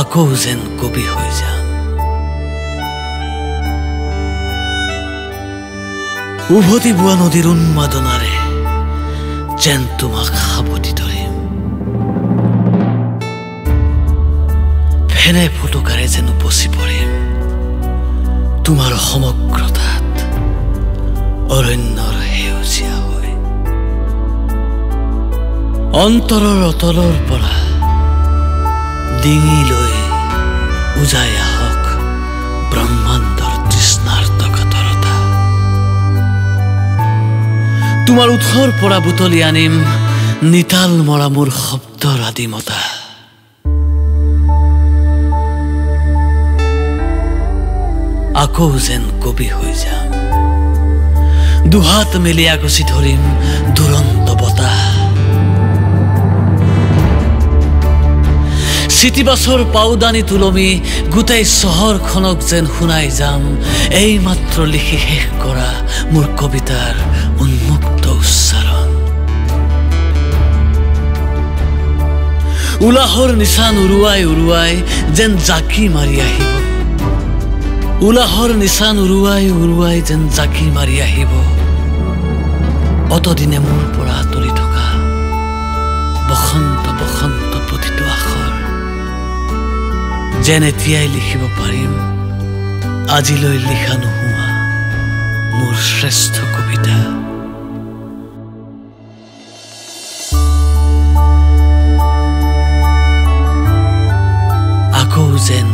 আকৌ যেন কবি হৈ যাম। উভতি বোৱা নদীৰ উন্মাদনাৰে যেন তোমাক সাৱটি ধৰিম। ফেনে ফুটুকাৰে যেন উপচি পৰিম। তোমাৰ সমগ্ৰতাত অৰণ্যৰ সেউজীয়া হৈ। অন্তৰৰ অতলৰ পৰা ডিঙি লৈ উজাই আহক ব্ৰহ্মাণ্ডৰ তৃষ্ণাৰ্থ কাতৰতা তোমাৰ উঠৰ পৰা বুটলি আনিম নিতাল মৰা মোৰ শব্দৰ আদিমতা আকৌ যেন কবি হৈ যাম দুহাত মেলি আগচি ধৰিম দুৰন্ত চিটিবাছৰ পাউদানি তুলমি গোটেই চহৰখনক যেন শুনাই যাম। এইমাত্ৰ লিখি শেষ কৰা মোৰ কবিতাৰ উন্মুক্ত উচ্চাৰণ। উলাহৰ নিচান উৰুৱাই উৰুৱাই যেন জাকি মাৰি আহিব। উলাহৰ নিচান উৰুৱাই উৰুৱাই যেন জাকি মাৰি আহিব। অতদিনে মোৰ পৰা আঁতৰি থকা যেন এতিয়াই লিখিব পাৰিম আজিলৈ লিখা নোহোৱা মোৰ শ্ৰেষ্ঠ কবিতা। আকৌ যেন